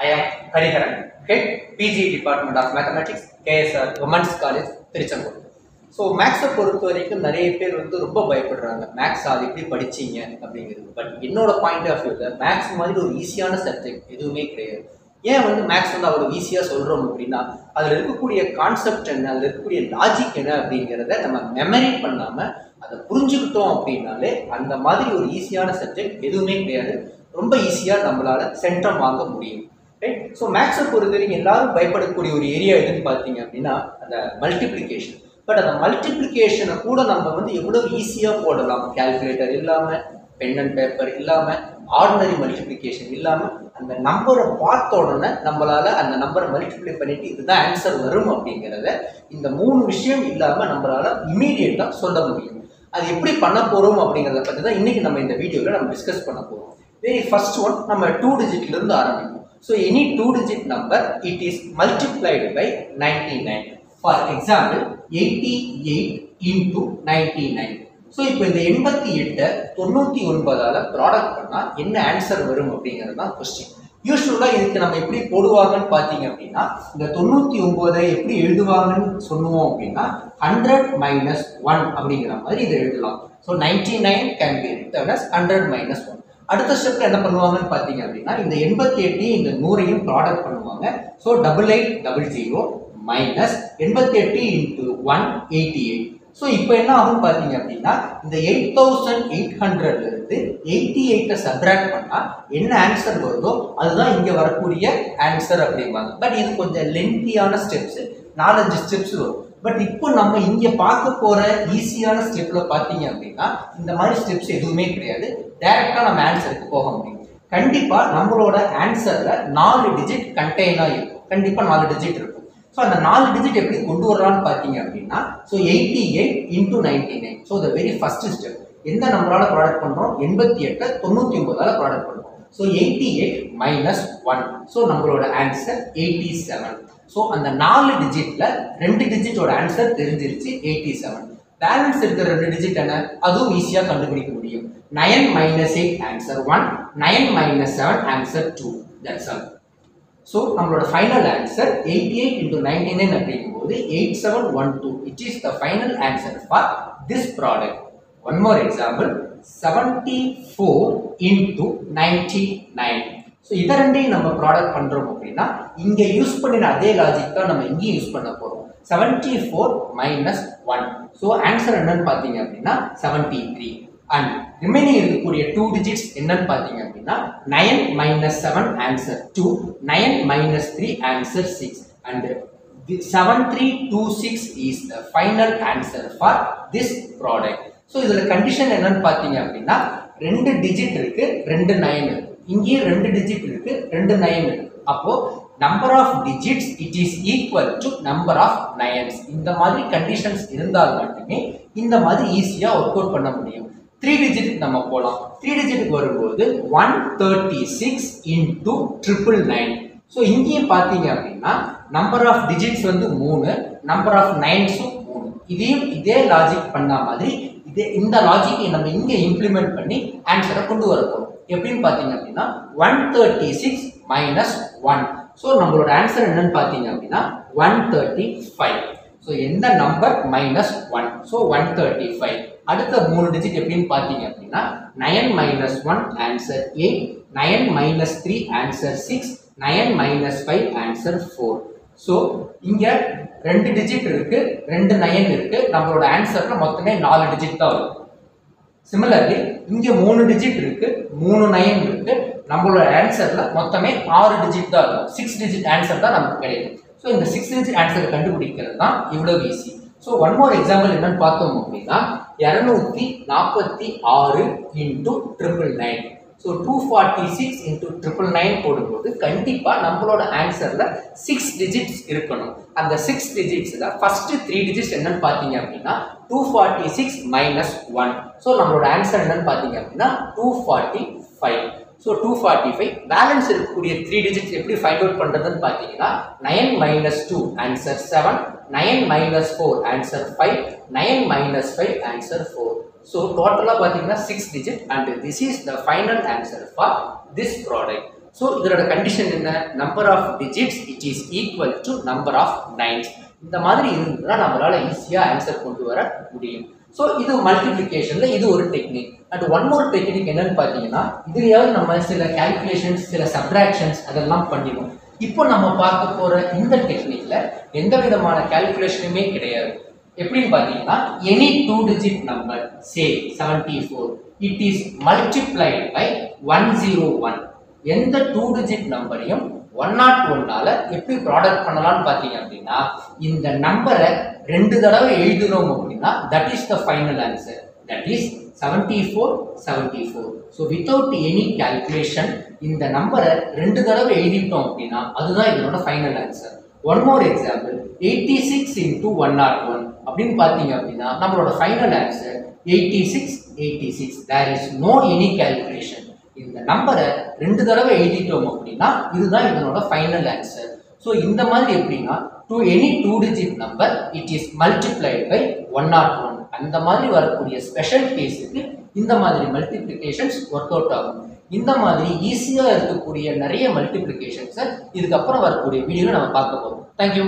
I am Hariharan, okay? PG Department of Mathematics, KSR Women's College, Tiruchengode so மேக்ஸை பொறுத்த வரைக்கும் நிறைய பேர் வந்து ரொம்ப பயப்படுறாங்க. மேக்ஸ் அது எப்படி படிச்சீங்க அப்படிங்கிறது. பட் என்னோட பாயிண்ட் ஆஃப் வியூவில் மேக்ஸ் மாதிரி ஒரு ஈஸியான சப்ஜெக்ட் எதுவுமே கிடையாது. ஏன் வந்து மேக்ஸ் வந்து அவ்வளோ ஈஸியாக சொல்கிறோம் அப்படின்னா அதில் இருக்கக்கூடிய கான்செப்ட் என்ன அதில் இருக்கக்கூடிய லாஜிக் என்ன அப்படிங்கிறத நம்ம மெமரி பண்ணாமல் அதை புரிஞ்சுக்கிட்டோம் அப்படின்னாலே அந்த மாதிரி ஒரு ஈஸியான சப்ஜெக்ட் எதுவுமே கிடையாது. ரொம்ப ஈஸியாக நம்மளால் சென்டம் வாங்க முடியும். ரைட் ஸோ மேக்ஸை பொறுத்த வரைக்கும் எல்லாரும் பயப்படக்கூடிய ஒரு ஏரியா எதுன்னு பார்த்தீங்க அப்படின்னா அந்த மல்டிப்ளிகேஷன் பட் அந்த மல்டிப்ளிகேஷனை கூட நம்ம வந்து எவ்வளோ ஈஸியாக போடலாம்? கால்குலேட்டர் இல்லாமல் பென் அண்ட் பேப்பர் இல்லாமல் ஆர்டினரி மல்டிப்ளிகேஷன் இல்லாமல் அந்த நம்பரை பார்த்த உடனே நம்மளால் அந்த நம்பரை மல்டிப்ளை பண்ணிட்டு இதுதான் ஆன்சர் வரும் அப்படிங்கிறத இந்த மூணு விஷயம் இல்லாமல் நம்மளால் இம்மீடியட்டாக சொல்ல முடியும். அது எப்படி பண்ண போகிறோம் அப்படிங்கிறத பற்றி தான் இன்றைக்கி நம்ம இந்த வீடியோவில் நம்ம டிஸ்கஸ் பண்ண போகிறோம் வெரி ஃபர்ஸ்ட் ஒன் நம்ம டூ டிஜிட்லேருந்து ஆரம்பிக்கும் so any two digit number it is multiplied by ninety nine for example eighty eight into ninety nine so இப்போ இந்த எண்பத்தி எட்டை தொண்ணூற்றி ஒன்பதால் ப்ராடக்ட் பண்ணால் என்ன ஆன்சர் வரும் அப்படிங்கிறது தான் கொஸ்டின் யூஸ்வலாக இதுக்கு நம்ம எப்படி போடுவாங்கன்னு பார்த்தீங்க அப்படின்னா இந்த தொண்ணூற்றி ஒம்போதை எப்படி எழுதுவாங்கன்னு சொல்லுவோம் அப்படின்னா ஹண்ட்ரட் மைனஸ் ஒன் அப்படிங்கிற மாதிரி இதை எழுதலாம். So ninety nine can be written as hundred minus one அடுத்த ஸ்டெப்பில் என்ன பண்ணுவாங்கன்னு பார்த்தீங்க அப்படின்னா இந்த எண்பத்தி எட்டையும் இந்த நூறையும் ப்ராடக்ட் பண்ணுவாங்க. So double eight double zero minus எண்பத்தி எட்டு into one eighty eight so இப்போ என்ன ஆகும் பார்த்தீங்க அப்படின்னா இந்த எயிட் தௌசண்ட் எயிட் ஹண்ட்ரட்லேருந்து எயிட்டி எயிட்டை சப்ராக்ட் பண்ணால் என்ன ஆன்சர் வருதோ அதுதான் இங்கே வரக்கூடிய ஆன்சர் அப்படிம்பாங்க. பட் இது கொஞ்சம் லென்த்தியான ஸ்டெப்ஸ் நாலஞ்சு ஸ்டெப்ஸ் வரும். பட் இப்போ நம்ம இங்கே பார்க்க போகிற ஈஸியான ஸ்டெப்பில் பார்த்தீங்க அப்படின்னா இந்த மாதிரி ஸ்டெப்ஸ் எதுவுமே கிடையாது. டைரெக்டாக நம்ம ஆன்சருக்கு போக முடியும். கண்டிப்பாக நம்மளோட ஆன்சரில் நாலு டிஜிட் கண்டெய்னாக இருக்கும். கண்டிப்பாக நாலு டிஜிட் இருக்கும். ஸோ அந்த நாலு டிஜிட் எப்படி கொண்டு வரலாம்னு பார்த்தீங்க அப்படின்னா so eighty eight into ninety nine so the very first step எந்த நம்பரால் ப்ராடக்ட் பண்ணுறோம் எண்பத்தி எட்டை தொண்ணூற்றி ஒன்பதால் ப்ராடக்ட் பண்ணுறோம் so eighty eight minus one so நம்மளோட ஆன்சர் எயிட்டி செவன் ஸோ அந்த நாலு டிஜிட்டில் ரெண்டு டிஜிட்டோட ஆன்சர் தெரிஞ்சிருச்சு எயிட்டி செவன் பேலன்ஸ் இருக்கிற ரெண்டு டிஜிட் என்ன? அதுவும் ஈஸியாக கண்டுபிடிக்க முடியும். Nine minus eight answer one nine minus seven answer two that's all so நம்மளோட final answer eighty eight into ninety nine அப்படிங்கும்போது eight seven one two it is the final answer for this product one more example seventy four into ninety nine so இதை ரெண்டையும் நம்ம product பண்ணுறோம் அப்படின்னா இங்கே use பண்ணின அதே லாஜிக் தான் நம்ம இங்கேயும் யூஸ் பண்ண போகிறோம் seventy four minus one so answer என்னன்னு பார்த்தீங்க அப்படின்னா செவன்டி த்ரீ அண்ட் ரிமைனிங் இருக்கக்கூடிய டூ டிஜிட்ஸ் என்னன்னு பார்த்தீங்க அப்படின்னா nine minus seven answer two nine minus three answer six and seven three two six is the final answer for this product so இதில் condition என்னன்னு பார்த்தீங்க அப்படின்னா ரெண்டு டிஜிட் இருக்கு ரெண்டு நயன் இருக்கு. இங்கேயும் ரெண்டு டிஜிட் இருக்கு ரெண்டு நயன் இருக்கு. அப்போ number of digits it is equal to number of nines இந்த மாதிரி கண்டிஷன்ஸ் இருந்தால் மட்டுமே இந்த மாதிரி ஈஸியாக ஒர்க் அவுட் பண்ண முடியும். த்ரீ டிஜிட் நம்ம போகலாம் த்ரீ டிஜிட்டுக்கு வரும்போது one thirty six into triple nine so இங்கேயும் பார்த்தீங்க அப்படின்னா நம்பர் ஆஃப் டிஜிட்ஸ் வந்து மூணு நம்பர் ஆஃப் நைன்ஸும் மூணு. இதையும் இதே லாஜிக் பண்ண மாதிரி இதே இந்த லாஜிக்கை நம்ம இங்கே இம்ப்ளிமெண்ட் பண்ணி ஆன்சரை கொண்டு வரப்போம் எப்படின்னு பார்த்தீங்க அப்படின்னா one thirty six minus one so நம்மளோட ஆன்சர் என்னன்னு பார்த்தீங்க அப்படின்னா ஒன் தேர்ட்டி ஃபைவ் ஸோ எந்த number minus one so one thirty five அடுத்த மூணு டிஜிட் எப்படின்னு பார்த்தீங்க அப்படின்னா nine minus one answer eight nine minus three answer six nine minus five answer four so இங்கே ரெண்டு டிஜிட் இருக்கு ரெண்டு நயன் இருக்கு. நம்மளோட ஆன்சர்ல மொத்தமே நாலு டிஜிட் தான் வரும். சிமிலர்லி இங்கே மூணு டிஜிட் இருக்கு மூணு நயன் இருக்கு. நம்மளோட ஆன்சரில் மொத்தமே ஆறு டிஜிட் தான் இருக்கும். சிக்ஸ் டிஜிட் ஆன்சர் தான் நமக்கு கிடைக்கும். ஸோ இந்த சிக்ஸ் டிஜிட் ஆன்சரை கண்டுபிடிக்கிறது தான் இவ்வளோ easy so one more example என்னன்னு பார்த்தோம் அப்படின்னா இரநூத்தி நாற்பத்தி ஆறு into triple nine so two forty six into triple nine போடும்போது கண்டிப்பாக நம்மளோட ஆன்சரில் சிக்ஸ் டிஜிட்ஸ் இருக்கணும். அந்த சிக்ஸ் டிஜிட்ஸில் ஃபஸ்ட்டு த்ரீ டிஜிட்ஸ் என்னென்னு பார்த்தீங்க அப்படின்னா two forty six minus one so நம்மளோட ஆன்சர் என்னென்னு பார்த்தீங்க அப்படின்னா two forty five so two forty five balance இருக்கக்கூடிய த்ரீ டிஜிட்ஸ் எப்படி ஃபைண்ட் அவுட் பண்ணுறதுன்னு பார்த்தீங்கன்னா nine minus two answer seven nine minus four answer five nine minus five answer four so டோட்டலாக பார்த்தீங்கன்னா six digit and this is the final answer for this product so இதோட condition என்ன? Number of digits it is equal to number of nines இந்த மாதிரி இருந்ததுன்னா நம்மளால ஈஸியாக answer கொண்டு வர முடியும். ஸோ இது மல்டிப்ளிகேஷனில் இது ஒரு technique and one more technique என்னன்னு பார்த்தீங்கன்னா இதுலயாவது நம்ம சில கால்குலேஷன்ஸ் சில சப்ராக்ஷன்ஸ் அதெல்லாம் பண்ணிடுவோம். இப்போ நம்ம பார்க்க போற இந்த டெக்னிக்ல எந்த விதமான கால்குலேஷனுமே கிடையாது. எப்படின்னு பார்த்தீங்கன்னா any two digit number say seventy four it is multiplied by one zero one எந்த டூ டிஜிட் நம்பரையும் ஒன் நாட் ஒன்னால எப்படி ப்ராடக்ட் பண்ணலாம்னு பார்த்தீங்க அப்படின்னா இந்த நம்பரை ரெண்டு தடவை எழுதினோம் அப்படின்னா that is the final answer that is seventy four seventy four so without any calculation இந்த நம்பரை ரெண்டு தடவை எழுதிட்டோம் அப்படின்னா அதுதான் இதனோட final answer one more example eighty six into one not one அப்படின்னு பார்த்தீங்க அப்படின்னா நம்மளோட final answer eighty six eighty six there is no any calculation இந்த நம்பரை ரெண்டு தடவை எழுதிட்டோம் அப்படின்னா இதுதான் இதனோட ஃபைனல் ஆன்சர் ஸோ இந்த மாதிரி எப்படின்னா to any two digit number it is multiplied by one not one அந்த மாதிரி வரக்கூடிய ஸ்பெஷல் கேஸுக்கு இந்த மாதிரி மல்டிப்ளிகேஷன்ஸ் ஒர்க் அவுட் ஆகும். இந்த மாதிரி ஈஸியாக இருக்கக்கூடிய நிறைய மல்டிப்ளிகேஷன்ஸை இதுக்கப்புறம் வரக்கூடிய வீடியோவில் நம்ம பார்க்க போகிறோம் தேங்க்யூ